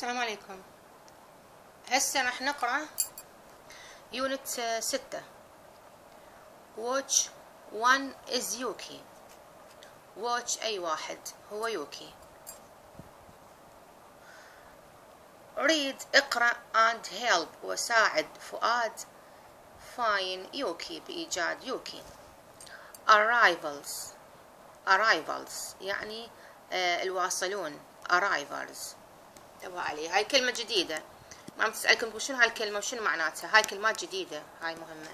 السلام عليكم. هسه راح نقرأ unit ستة. Which one is يوكي which أي واحد هو يوكي read اقرأ and help وساعد فؤاد find يوكي بإيجاد يوكي arrivals. Arrivals يعني آه الواصلون. Arrivals. انتبهوا عليه. هاي كلمة جديدة. ما عم تسألكم شنو هاي الكلمة وشنو معناتها. هاي كلمات جديدة. هاي مهمة.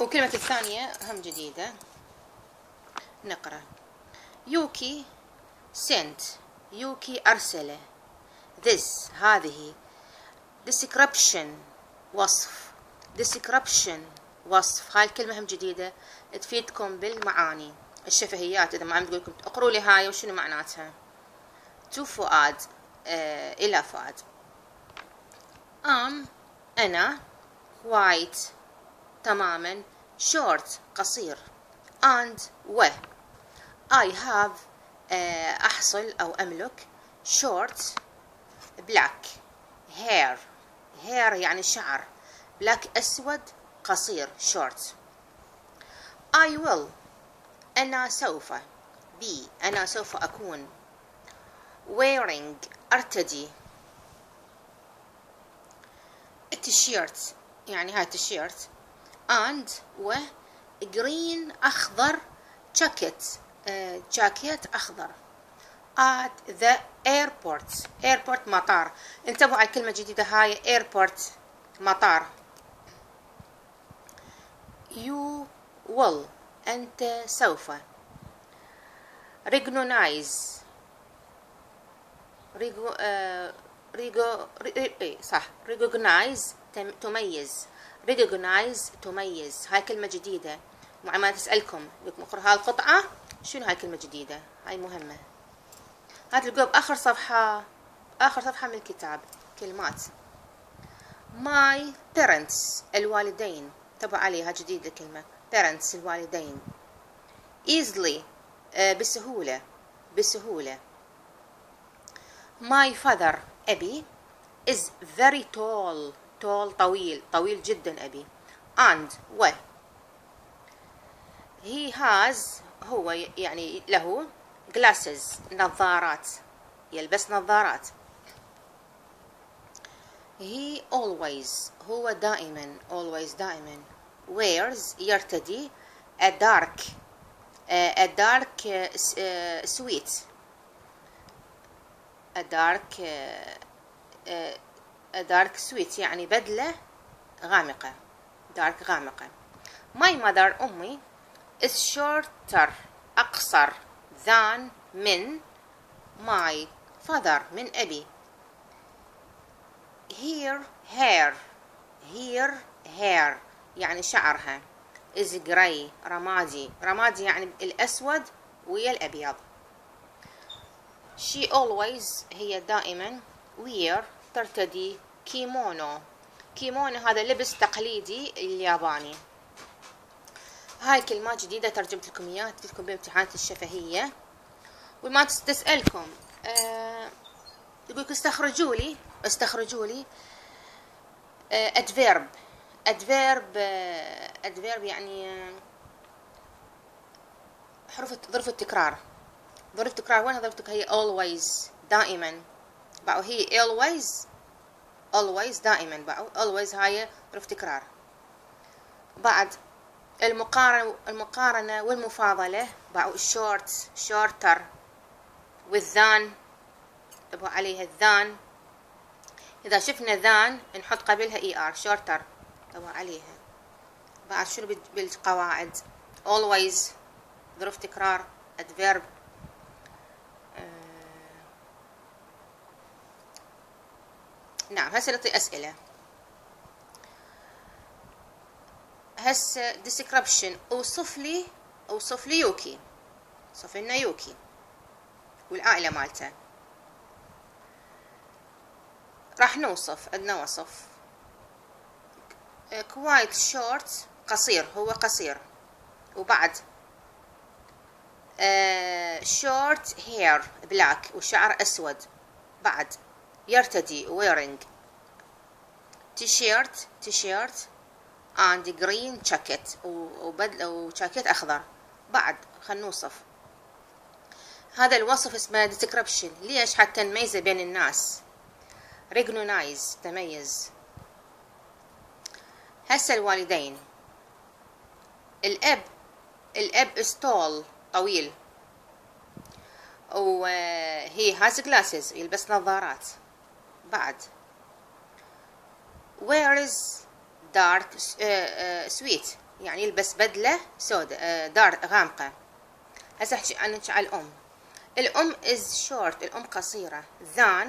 وكلمة الثانية هم جديدة. نقرأ. يوكي sent يوكي أرسل this. هذه. Description. وصف. Description. وصف. هاي الكلمة هم جديدة. تفيدكم بالمعاني. الشفهيات. إذا ما عم تقول لكم اقروا لي هاي وشنو معناتها. To فؤاد آه إلى فؤاد. am أنا white تماما short قصير. and و. I have آه أحصل أو أملك short black hair hair يعني شعر. black أسود قصير short I will. أنا سوف. be أنا سوف أكون. Wearing أرتدي التيشيرت يعني هاي التيشيرت. and و green أخضر جاكيت جاكيت أخضر. at the airport airport مطار. انتبهوا على الكلمة الجديدة هاي airport مطار. you will أنت سوف. recognize recog recog re صح. Recognize تميز. Recognize تميز. هاي كلمة جديدة. مع ما تسألكم لكم هاي القطعة شنو هاي كلمة جديدة؟ هاي مهمة. هات تلقوها بآخر صفحة آخر صفحة من الكتاب. كلمات. My parents الوالدين. تبع عليها جديدة كلمة. Parents الوالدين. Easily. آه بسهولة بسهولة My father أبي is very tall tall طويل طويل جدا أبي and و he has هو يعني له glasses نظارات يلبس نظارات he always هو دائما always دائما wears يرتدي a dark uh, a dark uh, dark dark suit يعني بدلة غامقة dark غامقة. my mother أمي is shorter أقصر than من my father من أبي. her hair her hair يعني شعرها. is grey رمادي. رمادي يعني الأسود ويا الأبيض she always هي دائما wear ترتدي كيمونو. كيمونو هذا لبس تقليدي الياباني. هاي كلمات جديدة ترجمت لكم إياها تفيدكم بامتحانات الشفهية. وما تسألكم أه يقولك استخرجوا لي استخرجوا لي adverb. Adverb adverb يعني حروف ظرف التكرار. ظرف التكرار وين ظرف التكرار هي always دائما بعو هي always always دائما بعو always هاي ظرف تكرار بعد المقارنة المقارنة والمفاضلة. بعو short shorter. والذان انتبهوا عليها الذان إذا شفنا ذان نحط قبلها er shorter. انتبهوا عليها. بعد شنو بالقواعد؟ Always. ظروف تكرار adverb. نعم هسه نعطي أسئلة. هسه description أوصف لي أوصف لي يوكي. صف لنا يوكي والعائلة مالته. راح نوصف عندنا وصف. quite short قصير هو قصير. وبعد short hair black وشعر أسود. بعد. يرتدي wearing تيشيرت T-shirt and green jacket وبدل وجاكيت أخضر. بعد خلينا نوصف. هذا الوصف اسمه description. ليش؟ حتى نميزه بين الناس. recognize تميز. هسه الوالدين. الأب الأب ستول طويل. وهي هاز جلاسز يلبس نظارات. بعد. Where is dark sweet يعني يلبس بدلة سوداء دارك غامقة. هسه احكي عن الأم. الأم is short الأم قصيرة. Than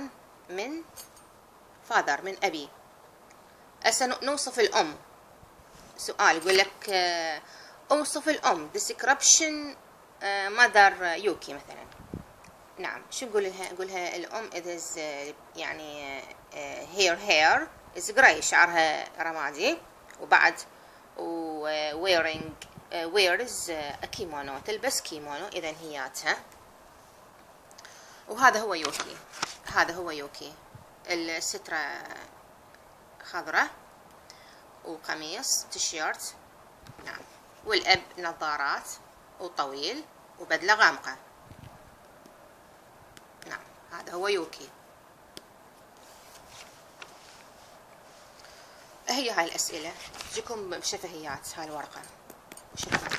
من father من أبي. هسه نوصف الأم. سؤال يقول لك اوصف الأم. Description mother يوكي مثلا. نعم. شو نقول لها نقولها الأم it is يعني hair hair is grey. شعرها رمادي. وبعد و wearing wears a kimono. تلبس كيمونو إذا هياتها وهذا هو يوكي. هذا هو يوكي. السترة خضرة وقميص تيشيرت. نعم. والأب نظارات. وطويل. وبدلة غامقة. هو يوكي. هي هاي الأسئلة. تجيكم بشفهيات هاي الورقة. شكرا